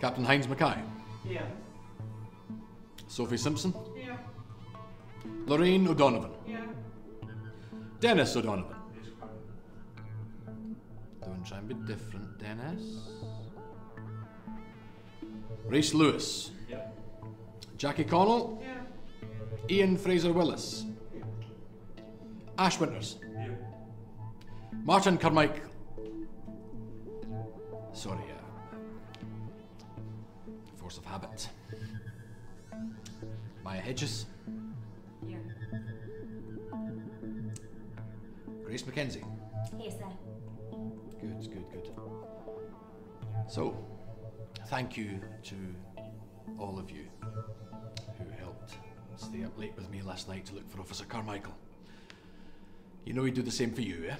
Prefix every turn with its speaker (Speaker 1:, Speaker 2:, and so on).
Speaker 1: Captain Hines Mackay.
Speaker 2: Here.
Speaker 1: Sophie Simpson.
Speaker 2: Here.
Speaker 1: Lorraine O'Donovan.
Speaker 2: Here.
Speaker 1: Dennis O'Donovan. Don't try and be different, Dennis. Reese Lewis.
Speaker 2: Yep.
Speaker 1: Jackie Connell.
Speaker 2: Here.
Speaker 1: Ian Fraser Willis. Ash Winters. Martin Carmichael. Sorry, force of habit. Maya Hedges.
Speaker 3: Here.
Speaker 1: Grace McKenzie.
Speaker 3: Here, sir.
Speaker 1: Good, good, good. So, thank you to all of you who helped stay up late with me last night to look for Officer Carmichael. You know he'd do the same for you, eh?